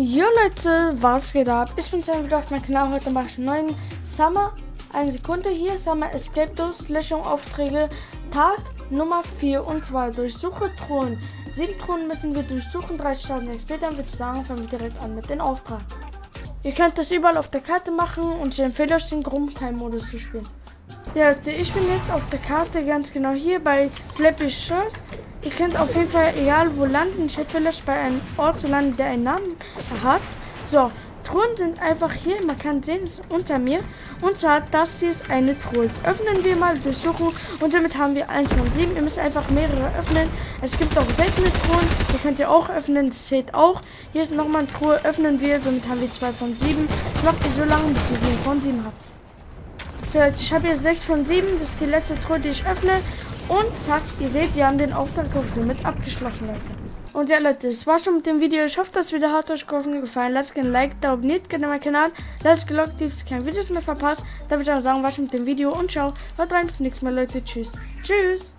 Jo Leute, was geht ab? Ich bin Sam wieder auf meinem Kanal. Heute mache ich einen neuen Summer. Eine Sekunde hier. Summer Escape Dose, Löschung, Aufträge. Tag Nummer 4 und zwar durchsuche Thronen. Sieben Thronen müssen wir durchsuchen. 30.000 XP. Dann würde ich sagen, fangen wir direkt an mit dem Auftrag. Ihr könnt das überall auf der Karte machen und ich empfehle euch den Grumptime-Modus zu spielen. Ja Leute, ich bin jetzt auf der Karte ganz genau hier bei Slappy Shores. Ihr könnt auf jeden Fall, egal wo landen, empfehle euch bei einem Ort zu landen, der einen Namen hat. So, Truhen sind einfach hier, man kann sehen, es ist unter mir. Und zwar, das hier ist eine Truhe. Jetzt öffnen wir mal, durchsuchen und damit haben wir eins von sieben. Ihr müsst einfach mehrere öffnen. Es gibt auch seltene Truhen, die könnt ihr auch öffnen, das zählt auch. Hier ist nochmal eine Truhe, öffnen wir, somit haben wir zwei von sieben. Macht ihr so lange, bis ihr sieben von sieben habt. Ich habe hier sechs von sieben, das ist die letzte Truhe, die ich öffne. Und zack, ihr seht, wir haben den Auftrag somit abgeschlossen, Leute. Und ja, Leute, das war's schon mit dem Video. Ich hoffe, das Video hat euch geholfen gefallen. Lasst gerne ein Like da, abonniert gerne meinen Kanal. Lasst gelockt, dass ihr keine Videos mehr verpasst. Da würde ich auch sagen, war's schon mit dem Video und ciao. Haut rein, bis zum nächsten Mal, Leute. Tschüss. Tschüss.